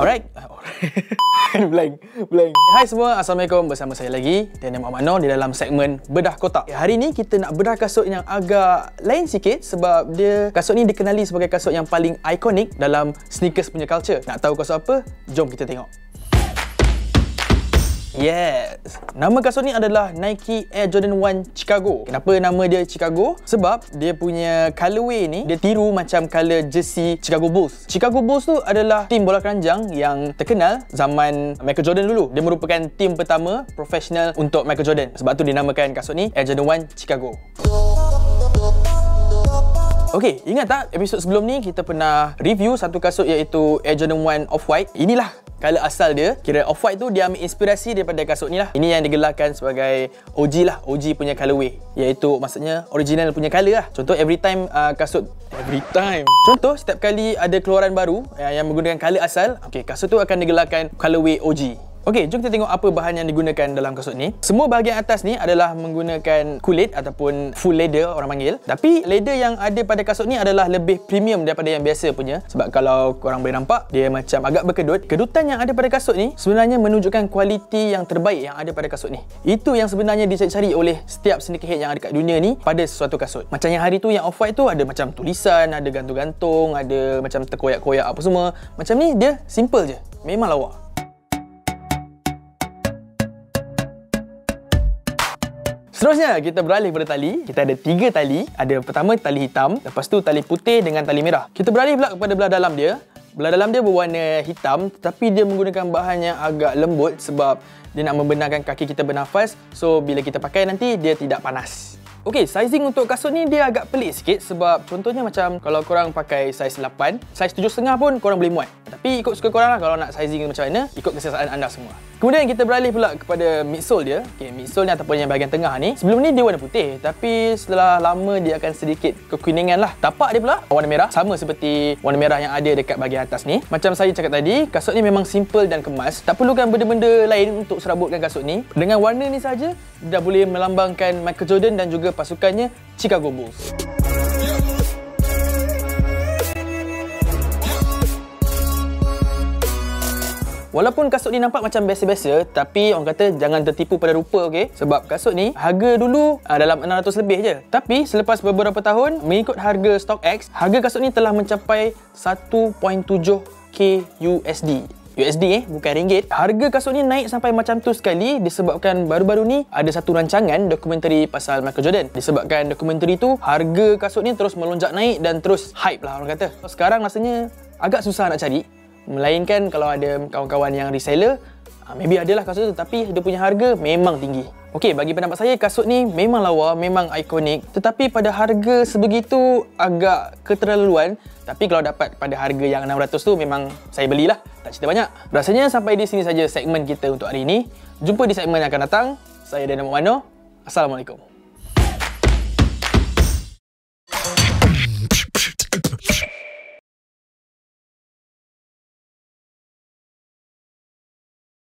Alright. blank. Blank. Hai semua, Assalamualaikum. Bersama saya lagi, Daniel Muhammad Noor di dalam segmen Bedah Kotak. Hari ni kita nak bedah kasut yang agak lain sikit sebab dia kasut ni dikenali sebagai kasut yang paling ikonik dalam sneakers punya culture. Nak tahu kasut apa? Jom kita tengok. Yes. Nama kasut ni adalah Nike Air Jordan 1 Chicago. Kenapa nama dia Chicago? Sebab dia punya colorway ni dia tiru macam color jersey Chicago Bulls. Chicago Bulls tu adalah tim bola keranjang yang terkenal zaman Michael Jordan dulu. Dia merupakan tim pertama profesional untuk Michael Jordan. Sebab tu dinamakan kasut ni Air Jordan 1 Chicago. Okey, ingat tak episod sebelum ni kita pernah review satu kasut iaitu Air Jordan 1 Off-White. Inilah color asal dia kira off-white tu dia ambil inspirasi daripada kasut ni lah. Ini yang digelarkan sebagai OG lah OG punya colorway iaitu maksudnya original punya color lah. Contoh every time uh, kasut every time. Contoh setiap kali ada keluaran baru uh, yang menggunakan color asal okay, kasut tu akan digelarkan colorway OG Okey, jom kita tengok apa bahan yang digunakan dalam kasut ni. Semua bahagian atas ni adalah menggunakan kulit ataupun full leather orang panggil. Tapi leather yang ada pada kasut ni adalah lebih premium daripada yang biasa punya. Sebab kalau korang boleh nampak, dia macam agak berkedut. Kedutan yang ada pada kasut ni sebenarnya menunjukkan kualiti yang terbaik yang ada pada kasut ni. Itu yang sebenarnya dicari-cari oleh setiap sneakerhead yang ada kat dunia ni pada sesuatu kasut. Macam yang hari tu yang off-white tu ada macam tulisan, ada gantung-gantung, ada macam terkoyak-koyak apa semua. Macam ni dia simple je. Memang lawa. Seterusnya, kita beralih pada tali. Kita ada tiga tali. Ada pertama tali hitam, lepas tu tali putih dengan tali merah. Kita beralih pula kepada belah dalam dia. Belah dalam dia berwarna hitam tetapi dia menggunakan bahan yang agak lembut sebab dia nak membenarkan kaki kita bernafas. So, bila kita pakai nanti, dia tidak panas. Okey, sizing untuk kasut ni dia agak pelik sikit sebab contohnya macam kalau korang pakai saiz 8, saiz 7.5 pun korang boleh muat. Tapi ikut suka korang lah kalau nak sizing macam mana, ikut keselesaan anda semua. Kemudian kita beralih pula kepada midsole dia. Okey, midsole ni ataupun yang bahagian tengah ni. Sebelum ni dia warna putih, tapi setelah lama dia akan sedikit kekuningan lah. Tapak dia pula warna merah, sama seperti warna merah yang ada dekat bahagian atas ni. Macam saya cakap tadi, kasut ni memang simple dan kemas. Tak perlukan benda-benda lain untuk serabutkan kasut ni. Dengan warna ni saja dah boleh melambangkan Michael Jordan dan juga pasukannya Chicago Bulls. Walaupun kasut ni nampak macam biasa-biasa Tapi orang kata jangan tertipu pada rupa okay? Sebab kasut ni harga dulu uh, dalam 600 lebih je Tapi selepas beberapa tahun Mengikut harga StockX Harga kasut ni telah mencapai 1.7k USD USD eh, bukan ringgit. Harga kasut ni naik sampai macam tu sekali disebabkan baru-baru ni ada satu rancangan dokumentari pasal Michael Jordan. Disebabkan dokumentari tu, harga kasut ni terus melonjak naik dan terus hype lah orang kata. Sekarang rasanya agak susah nak cari. Melainkan kalau ada kawan-kawan yang reseller, ah, maybe adalah kasut tu tapi dia punya harga memang tinggi. Okey, bagi pendapat saya kasut ni memang lawa, memang ikonik. Tetapi pada harga sebegitu agak keterlaluan. Tapi kalau dapat pada harga yang 600 tu memang saya belilah. Tak cerita banyak. Rasanya sampai di sini saja segmen kita untuk hari ini. Jumpa di segmen yang akan datang. Saya Dana Mano. Assalamualaikum.